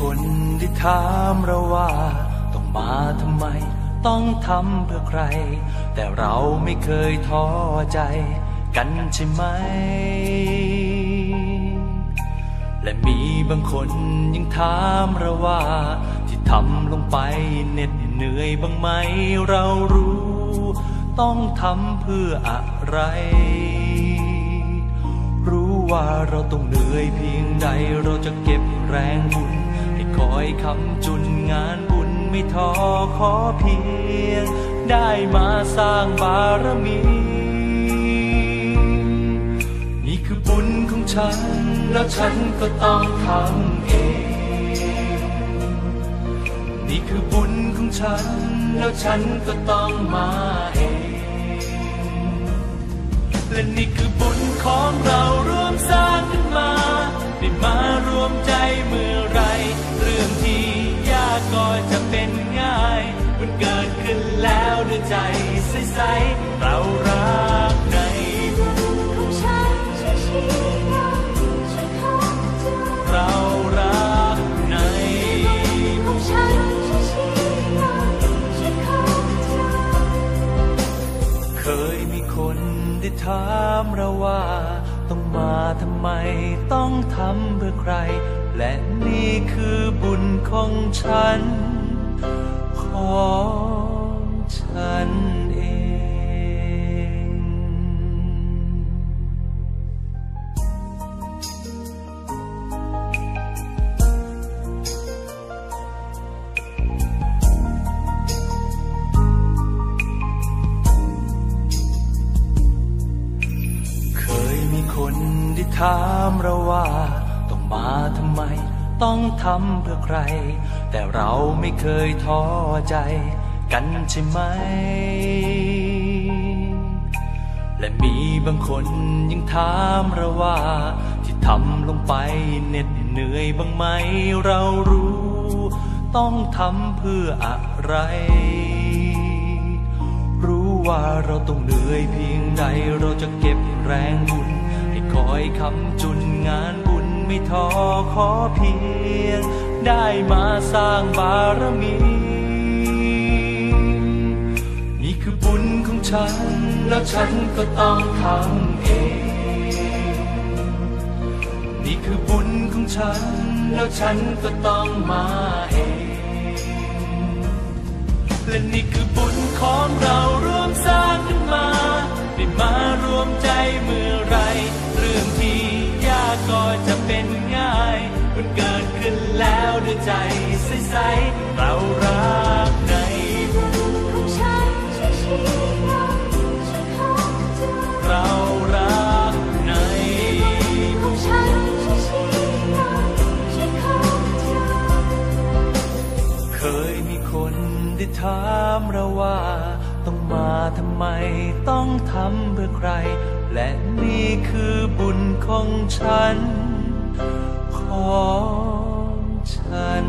คนที่ถามเราว่า ต้องมาทำไม ต้องทำเพื่อใคร แต่เราไม่เคยท้อใจกันใช่ไหม และมีบางคนยังถามเราว่า ที่ทำลงไปเหน็ดเหนื่อยบ้างไหมเรารู้ ต้องทำเพื่ออะไร รู้ว่าเราต้องเหนื่อยเพียงใดเราจะเก็บแรงบุญ คอยคำจุนงานบุญไม่ท้อขอเพียง ได้มาสร้างบารมี นี่คือบุญของฉัน แล้วฉันก็ต้องทำเอง นี่คือบุญของฉัน แล้วฉันก็ต้องมาเอง และนี่คือบุญของ ด้วยใจใสๆเรารักในบุญของฉันช่วยชีช่วยเข้าใจเรารักในของฉันช่วยชีช่วยเข้าใจเคยมีคนได้ถามเราว่าต้องมาทำไมต้องทำเพื่อใคร และนี่คือบุญของฉัน ขอ ถามเราว่า ต้องมาทำไม ต้องทำเพื่อใคร แต่เราไม่เคยท้อใจ กันใช่ไหม และมีบางคนยังถามเราว่า ที่ทำลงไปเหน็ดเหนื่อยบ้างไหมเรารู้ ต้องทำเพื่ออะไรรู้ว่าเราต้องเหนื่อยเพียงใดเราจะเก็บแรงบุญ อยคำจุนงานบุญไม่ท้อขอเพียง ได้มาสร้างบารมี นี่คือบุญของฉัน แล้วฉันก็ต้องทำเอง นี่คือบุญของฉัน แล้วฉันก็ต้องมาเอง และนี่คือบุญของเรา เรารักในบุญของฉันชี้นำช่วยเข้าใจเรารักในของฉันช่วยชี้นเคยมีคนได้ถามเราว่า ต้องมาทำไมต้องทำเพื่อใคร และนี่คือบุญของฉัน ของฉัน